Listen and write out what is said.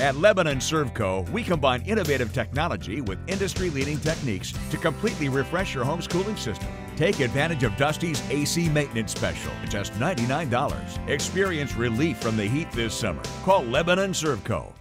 At Lebanon Servco, we combine innovative technology with industry leading techniques to completely refresh your home's cooling system. Take advantage of Dusty's AC maintenance special at just $99. Experience relief from the heat this summer. Call Lebanon Servco